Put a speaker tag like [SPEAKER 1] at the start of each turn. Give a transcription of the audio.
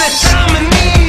[SPEAKER 1] the time of need.